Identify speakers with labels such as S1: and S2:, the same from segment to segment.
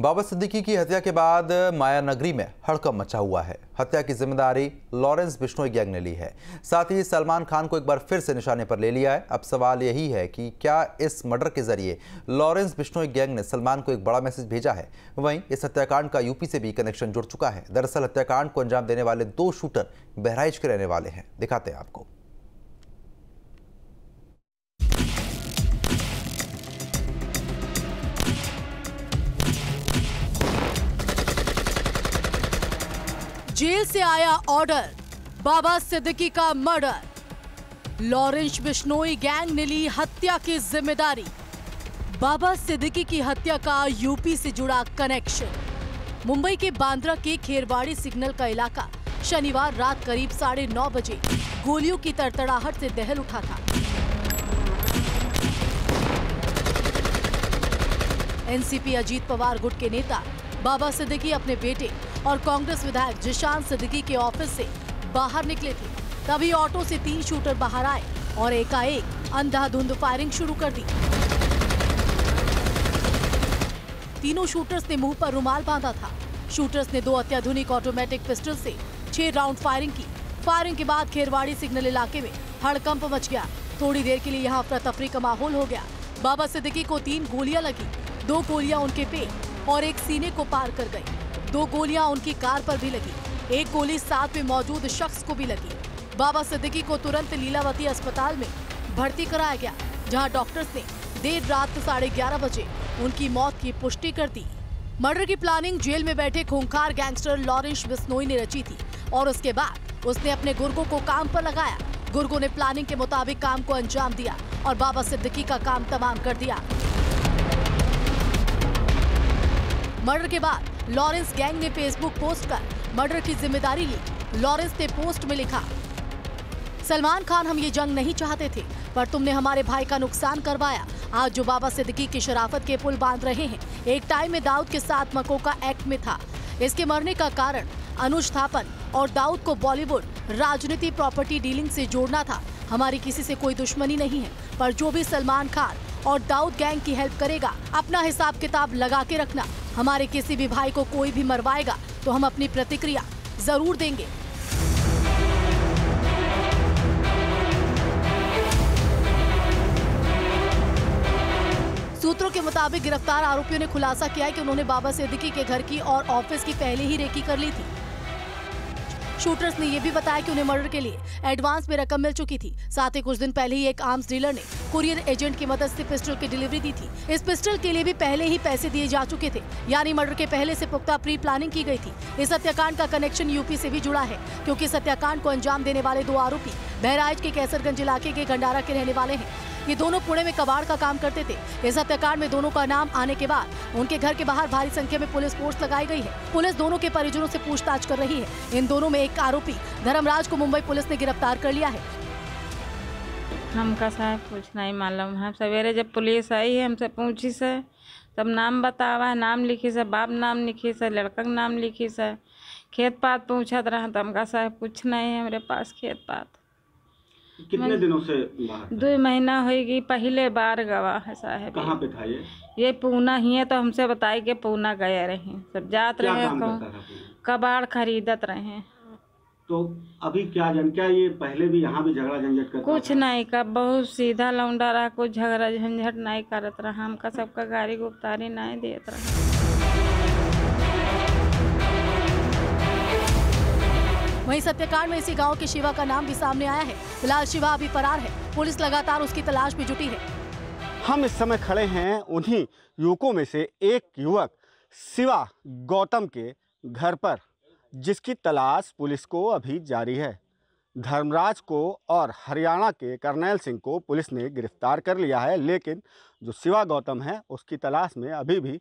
S1: बाबा सिद्दीकी की हत्या के बाद माया नगरी में हड़कंप मचा हुआ है। हत्या की ज़िम्मेदारी लॉरेंस बिश्नोई गैंग ने ली है। साथ ही सलमान खान को एक बार फिर से निशाने पर ले लिया है। अब सवाल यही है कि क्या इस मर्डर के ज़रिए लॉरेंस बिश्नोई गैंग ने सलमान को एक बड़ा मैसेज भेजा है? वहीं इस हत्याकांड का यूपी से भी कनेक्शन जुड़ चुका है। दरअसल हत्याकांड को अंजाम देने वाले दो शूटर बहराइच के रहने वाले हैं। दिखाते हैं आपको।
S2: जेल से आया ऑर्डर। बाबा सिद्दीकी का मर्डर। लॉरेंस बिश्नोई गैंग ने ली हत्या की ज़िम्मेदारी। बाबा सिद्दीकी की हत्या का यूपी से जुड़ा कनेक्शन। मुंबई के बांद्रा के खेरवाड़ी सिग्नल का इलाका शनिवार रात करीब साढ़े नौ बजे गोलियों की तड़तड़ाहट से दहल उठा था। एनसीपी अजीत पवार गुट के नेता बाबा सिद्दीकी अपने बेटे और कांग्रेस विधायक जिशान सिद्दीकी के ऑफ़िस से बाहर निकले थे। तभी ऑटो से तीन शूटर बाहर आए और एकाएक अंधाधुंध फायरिंग शुरू कर दी। तीनों शूटर्स ने मुँह पर रुमाल बांधा था। शूटर्स ने दो अत्याधुनिक ऑटोमेटिक पिस्टल से छह राउंड फायरिंग की। फायरिंग के बाद खेरवाड़ी सिग्नल इलाके में हड़कंप मच गया। थोड़ी देर के लिए यहाँ अफरा तफरी का माहौल हो गया। बाबा सिद्दीकी को तीन गोलियाँ लगी। दो गोलियाँ उनके पेट और एक सीने को पार कर गई। दो गोलियाँ उनकी कार पर भी लगी। एक गोली साथ में मौजूद शख्स को भी लगी। बाबा सिद्दीकी को तुरंत लीलावती अस्पताल में भर्ती कराया गया, जहाँ डॉक्टर्स ने देर रात साढ़े ग्यारह बजे उनकी मौत की पुष्टि कर दी। मर्डर की प्लानिंग जेल में बैठे खूंखार गैंगस्टर लॉरेंस बिस्नोई ने रची थी, और उसके बाद उसने अपने गुर्गों को काम पर लगाया। गुर्गों ने प्लानिंग के मुताबिक काम को अंजाम दिया और बाबा सिद्दीकी का काम तमाम कर दिया। मर्डर के बाद लॉरेंस गैंग ने फेसबुक पोस्ट कर मर्डर की ज़िम्मेदारी ली। लॉरेंस ने पोस्ट में लिखा, सलमान खान, हम ये जंग नहीं चाहते थे, पर तुमने हमारे भाई का नुकसान करवाया। आज जो बाबा सिद्दीकी की शराफत के पुल बाँध रहे हैं, एक टाइम में दाऊद के साथ मको का एक्ट में था। इसके मरने का कारण अनुज थापन और दाऊद को बॉलीवुड राजनीति प्रॉपर्टी डीलिंग से जोड़ना था। हमारी किसी से कोई दुश्मनी नहीं है, पर जो भी सलमान खान और दाऊद गैंग की हेल्प करेगा। अपना हिसाब किताब लगा के रखना। हमारे किसी भी भाई को कोई भी मरवाएगा तो हम अपनी प्रतिक्रिया ज़रूर देंगे। सूत्रों के मुताबिक गिरफ़्तार आरोपियों ने खुलासा किया है कि उन्होंने बाबा सिद्दीकी के घर की और ऑफ़िस की पहले ही रेकी कर ली थी। शूटर्स ने यह भी बताया कि उन्हें मर्डर के लिए एडवांस में रकम मिल चुकी थी। साथ ही कुछ दिन पहले ही एक आर्म्स डीलर ने कुरियर एजेंट की मदद से पिस्टल की डिलीवरी दी थी। इस पिस्टल के लिए भी पहले ही पैसे दिए जा चुके थे, यानी मर्डर के पहले से पुख्ता प्री प्लानिंग की गई थी। इस हत्याकांड का कनेक्शन यूपी से भी जुड़ा है, क्योंकि इस हत्याकांड को अंजाम देने वाले दो आरोपी बहराइच के कैसरगंज इलाके के गंडारा के रहने वाले हैं। ये दोनों पुणे में कबाड़ का काम करते थे। इस हत्याकांड में दोनों का नाम आने के बाद उनके घर के बाहर भारी संख्या में पुलिस फोर्स लगाई गई है। पुलिस दोनों के परिजनों से पूछताछ कर रही है। इन दोनों में एक आरोपी धर्मराज को मुंबई पुलिस ने गिरफ़्तार कर लिया है।
S3: हमका साहब कुछ नहीं मालूम। है सवेरे जब पुलिस आई है हमसे पूछी से तब नाम बतावा है नाम लिखी से बाप नाम लिखी से लड़का का नाम लिखी से। खेत पात पूछत रहा तो हमका साहब कुछ नहीं है मेरे पास खेत पात।
S4: कितने दिनों से
S3: दो महीना होगी पहले बार गवा है साहब।
S4: कहाँ पे था ये?
S3: ये पूना ही है तो हमसे बताए कि पूना गए रहे। सब जात रहे? कबाड़ खरीदत रहे।
S4: तो अभी क्या जन क्या ये पहले भी यहाँ भी झगड़ा झंझट करता
S3: कुछ नहीं का बहुत सीधा लौंडा रहा कुछ झगड़ा झंझट नहीं करत रहा हमका सबका गाड़ी गुप्तारी नहीं देत रहा।
S2: वहीं सत्याकांड में इसी गाँव के शिवा का नाम भी सामने आया है। फ़िलहाल शिवा अभी फरार है। पुलिस लगातार उसकी तलाश में जुटी है।
S5: हम इस समय खड़े हैं उन्हीं युवकों में से एक युवक शिवा गौतम के घर पर। जिसकी तलाश पुलिस को अभी जारी है। धर्मराज को और हरियाणा के करनैल सिंह को पुलिस ने गिरफ़्तार कर लिया है, लेकिन जो शिवा गौतम है, उसकी तलाश में अभी भी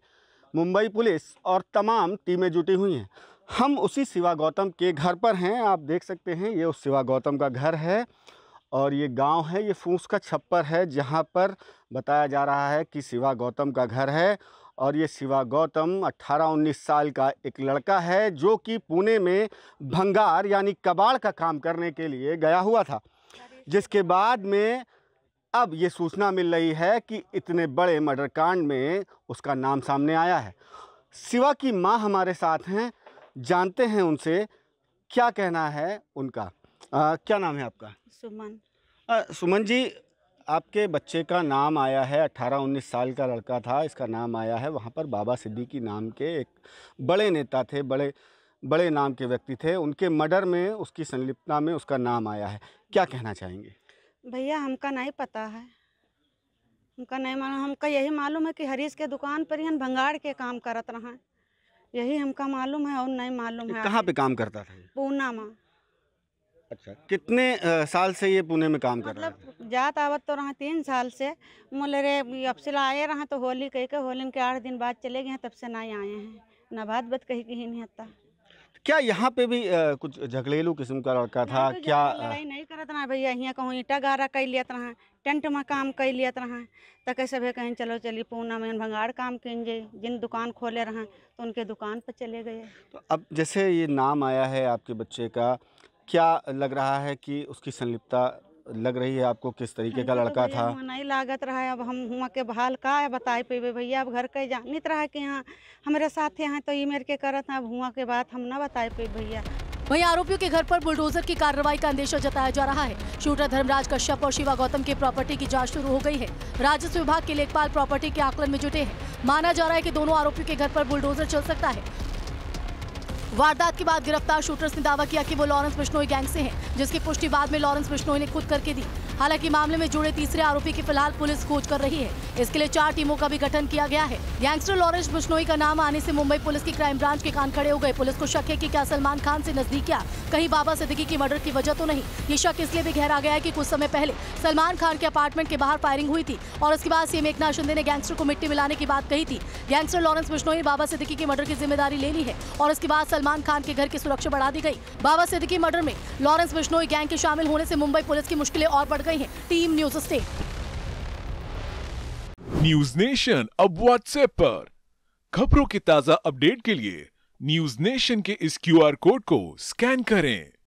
S5: मुंबई पुलिस और तमाम टीमें जुटी हुई हैं। हम उसी शिवा गौतम के घर पर हैं। आप देख सकते हैं, ये उस शिवा गौतम का घर है और ये गाँव है, ये फूस का छप्पर है, जहाँ पर बताया जा रहा है कि शिवा गौतम का घर है और ये शिवा गौतम 18-19 साल का एक लड़का है जो कि पुणे में भंगार यानी कबाड़ का काम करने के लिए गया हुआ था जिसके बाद में अब ये सूचना मिल रही है कि इतने बड़े मर्डर कांड में उसका नाम सामने आया है। शिवा की माँ हमारे साथ हैं जानते हैं उनसे क्या कहना है उनका? आ, क्या नाम है आपका?
S6: सुमन।
S5: आ, सुमन जी आपके बच्चे का नाम आया है 18-19 साल का लड़का था इसका नाम आया है वहाँ पर बाबा सिद्दीकी नाम के एक बड़े नेता थे बड़े बड़े नाम के व्यक्ति थे उनके मर्डर में उसकी संलिप्तता में उसका नाम आया है। क्या कहना चाहेंगे?
S6: भैया हमका नहीं पता है। हमका नहीं मालूम हमका यही मालूम है कि हरीश के दुकान पर ही भंगाड़ के काम करत रहा यही हमका मालूम है और नहीं मालूम है
S5: कहाँ पे काम करता था?
S6: पूना में।
S5: अच्छा। कितने साल से ये पुणे में काम कर रहा है?
S6: मतलब जात आवत तो रहा तीन साल से। मोले रे अब से आए रहा तो होली कही के होली के आठ दिन बाद चले गए हैं तब से नहीं आए हैं। ना बात बात कहीं कहीं नहीं आता।
S5: क्या यहाँ पे भी अ, कुछ झगड़ेलू किस्म का लड़का था?
S6: तो
S5: क्या
S6: लड़ाई नहीं करत रहा भैया यहाँ कहूँ ईटा गारा कर लिया रहा टेंट में काम कर लिया रहा। तो कैसे भी कहीं चलो चली पूना में भंगाड़ काम किन जे जिन दुकान खोले रहा तो उनके दुकान पर चले गए।
S5: तो अब जैसे ये नाम आया है आपके बच्चे का क्या लग रहा है कि उसकी संलिप्तता लग रही है आपको? किस तरीके का लड़का था?
S6: नहीं लागत रहा है। अब हम हुआ के बहाल का है बताए पेबे भैया। अब घर के जानित रहा है कि यहाँ हमारे साथ हैं तो ये मेरे के करत हैं। अब हुआ के बात हम ना बताए पे भैया।
S2: वहीं आरोपियों के घर पर बुलडोजर की कार्रवाई का अंदेशा जताया जा रहा है। शूटर धर्मराज कश्यप और शिवा गौतम की प्रॉपर्टी की जाँच शुरू हो गई है। राजस्व विभाग के लेखपाल प्रॉपर्टी के आकलन में जुटे हैं। माना जा रहा है कि दोनों आरोपियों के घर पर बुलडोजर चल सकता है। वारदात के बाद गिरफ़्तार शूटर्स ने दावा किया कि वो लॉरेंस बिश्नोई गैंग से हैं, जिसकी पुष्टि बाद में लॉरेंस बिश्नोई ने खुद करके दी। हालाँकि मामले में जुड़े तीसरे आरोपी की फ़िलहाल पुलिस खोज कर रही है। इसके लिए चार टीमों का भी गठन किया गया है। गैंगस्टर लॉरेंस बिश्नोई का नाम आने से मुंबई पुलिस की क्राइम ब्रांच के कान खड़े हो गए। पुलिस को शक है कि क्या सलमान खान से नजदीकियाँ कहीं बाबा सिद्दीकी की मर्डर की वजह तो नहीं। ये शक इसलिए भी गहरा गया है कि कुछ समय पहले सलमान खान के अपार्टमेंट के बाहर फायरिंग हुई थी और उसके बाद सीएम एकनाथ शिंदे ने गैंगस्टर को मिट्टी मिलाने की बात कही थी। गैंगस्टर लॉरेंस बिश्नोई बाबा सिद्दीकी की मर्डर की ज़िम्मेदारी ले ली है और उसके बाद सलमान खान के घर की सुरक्षा बढ़ा दी गई। बाबा सिद्दीकी मर्डर में लॉरेंस बिश्नोई गैंग के शामिल होने से मुंबई पुलिस की मुश्किलें और बढ़ गई हैं। Team news state
S7: news nation अब व्हाट्सएप पर। खबरों के ताज़ा अपडेट के लिए न्यूज़ नेशन के इस क्यूआर कोड को स्कैन करें।